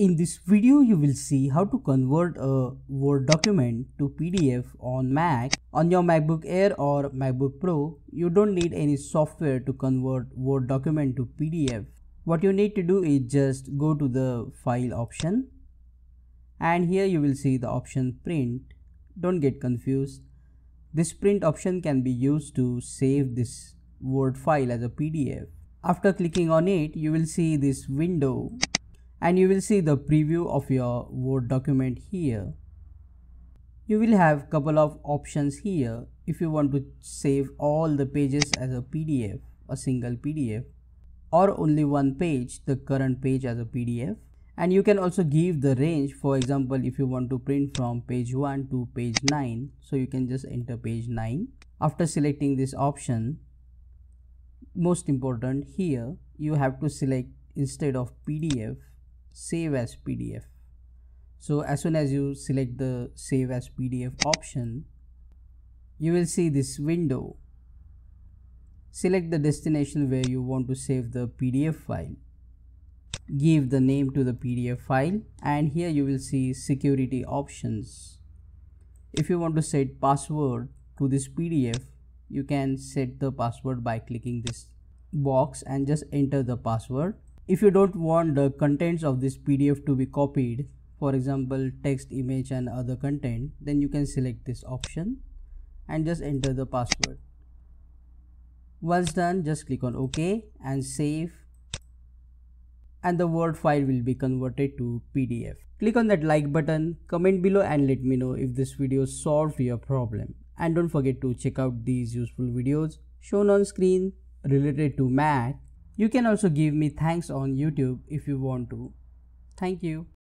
In this video, you will see how to convert a Word document to PDF on Mac. On your MacBook Air or MacBook Pro, you don't need any software to convert Word document to PDF. What you need to do is just go to the file option and here you will see the option print. Don't get confused. This print option can be used to save this Word file as a PDF. After clicking on it, you will see this window and you will see the preview of your Word document here. You will have couple of options here if you want to save all the pages as a PDF, a single PDF or only one page, the current page as a PDF. And you can also give the range for example if you want to print from page 1 to page 9 so you can just enter page 9. After selecting this option most important here you have to select instead of PDF save as PDF. So as soon as you select the save as PDF option, you will see this window. Select the destination where you want to save the PDF file. Give the name to the PDF file and here you will see security options. If you want to set password to this PDF, you can set the password by clicking this box and just enter the password if you don't want the contents of this PDF to be copied, for example text, image and other content, then you can select this option and just enter the password. Once done, just click on OK and save and the Word file will be converted to PDF. Click on that like button, comment below and let me know if this video solved your problem. And don't forget to check out these useful videos shown on screen related to Mac you can also give me thanks on YouTube if you want to. Thank you.